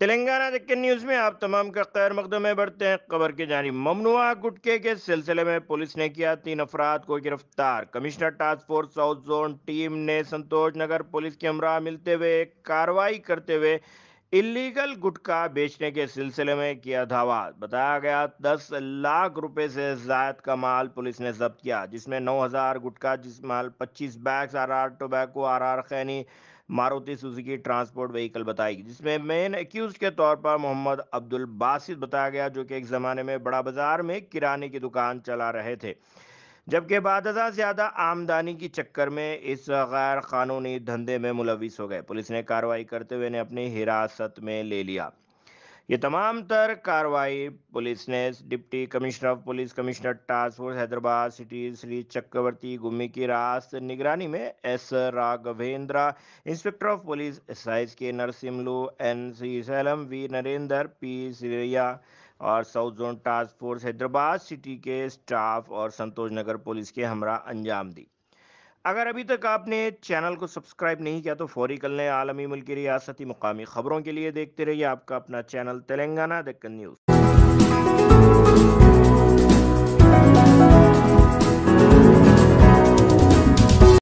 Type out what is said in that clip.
तेलंगाना दिक्कत न्यूज़ में आप तमाम का खैर मकदम में बढ़ते हैं। खबर की जानी, ममनुआ गुटके के सिलसिले में पुलिस ने किया तीन अफराद को गिरफ़्तार। Commissioner task force, south zone team ने संतोष नगर पुलिस के हमरा मिलते हुए कार्रवाई करते हुए इलीगल गुटखा बेचने के सिलसिले में किया धावा। बताया गया, दस लाख रुपए से जायद का माल पुलिस ने जब्त किया, जिसमें नौ हज़ार गुटखा, जिस माल पच्चीस bags, R R tobacco, R R Khaini, Maruti Suzuki transport vehicle बताई जिसमें मेन एक्यूज के तौर पर मोहम्मद अब्दुल बासित बताया गया, जो कि एक ज़माने में बड़ा बाज़ार में किराने की दुकान चला रहे थे। जबकि बाद ज़्यादा आमदनी की चक्कर में इस गैर कानूनी धंधे में मुलविस हो गए। पुलिस ने कार्रवाई करते हुए ने अपनी हिरासत में ले लिया। ये तमाम तर कार्रवाई पुलिस ने deputy commissioner of police commissioner, task force, Hyderabad city, Shri Chakravarthi Gummi की रास्त निगरानी में S Raghavendra, inspector of police S I K Narsimlu, N C Sailam, V Narendra, P Siriya और south zone task force Hyderabad, city के staff और संतोष नगर police के हमरा अंजाम दी। अगर अभी तक आपने चैनल को सब्सक्राइब नहीं किया तो फौरी कल आलमी मुल्क रियासती मुकामी खबरों के लिए देखते रहिए आपका अपना चैनल तेलंगाना दक्कन न्यूज़।